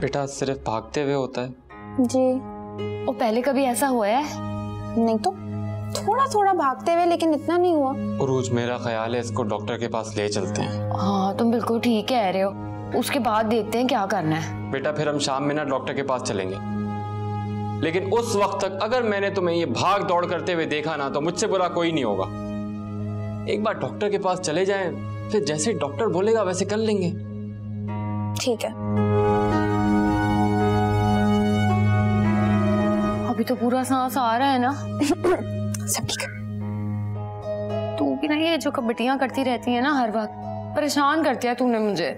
बेटा सिर्फ़ भागते हुए होता है। जी। और पहले कभी ऐसा हुआ है? नहीं तो थोड़ा थोड़ा भागते हुए लेकिन इतना नहीं हुआ। उरूज मेरा ख्याल है इसको डॉक्टर के पास ले चलते हैं। हाँ तुम बिल्कुल ठीक कह रहे हो। उसके बाद देखते हैं क्या करना है। बेटा फिर हम शाम में ना डॉक्टर के पास चलेंगे। लेकिन उस वक्त तक अगर मैंने तुम्हें ये भाग दौड़ करते हुए देखा ना तो मुझसे बुरा कोई नहीं होगा। एक बार डॉक्टर के पास चले जाएँ फिर जैसे डॉक्टर बोलेगा वैसे कर लेंगे। ठीक है। अभी तो पूरा सांस आ रहा है ना। सब ठीक है। तू भी नहीं है जो कबड्डियाँ करती रहती है ना हर वक्त। परेशान करती है तूने मुझे।